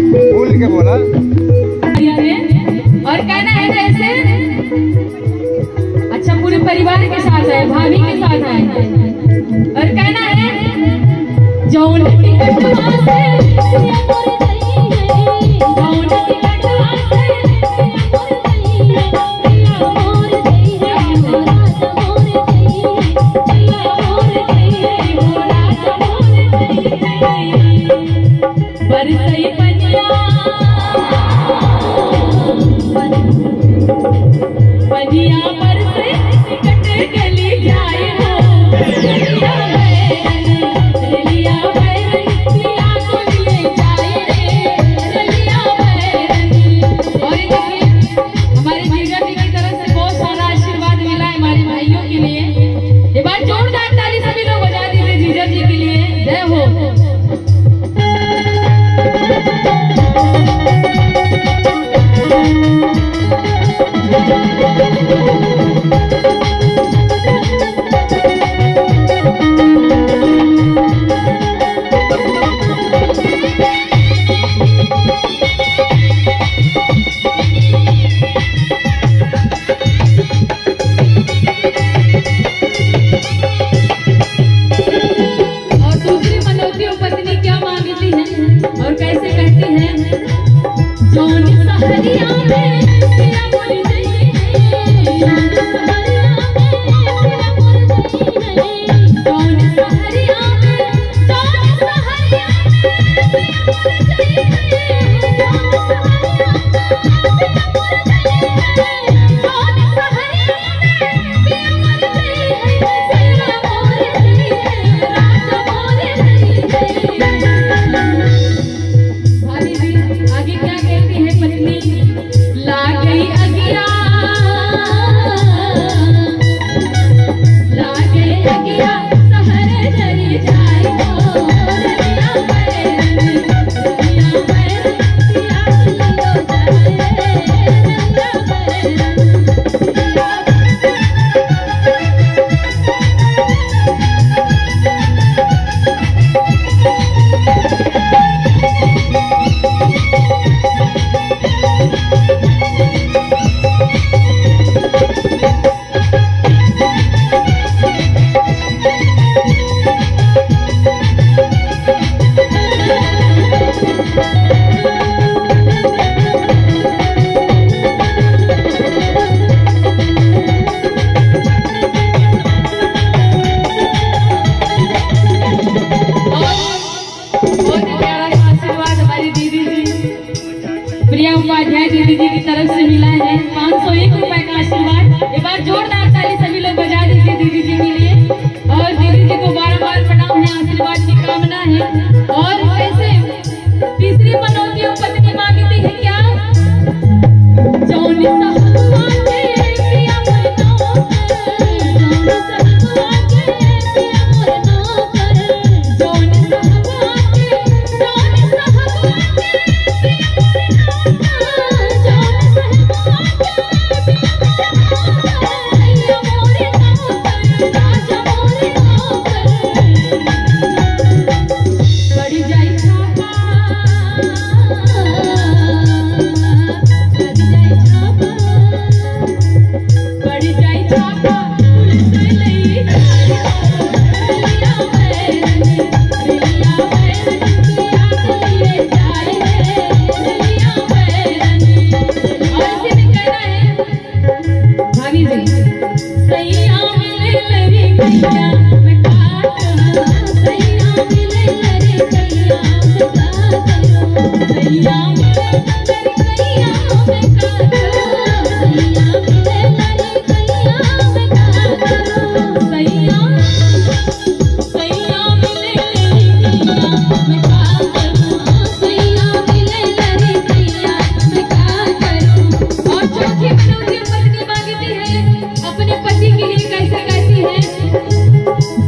भूल के बोला। और कहना है ऐसे? अच्छा पूरे परिवार के साथ है भाभी के साथ है और कहना है? जो I'm not afraid. है। और कैसे उपाध्याय दीदी जी की तरफ़ से मिला है। पाँच सौ एक रुपए का आशीर्वाद। एक बार जोरदार Thank you.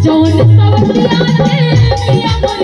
जौन सब प्यार है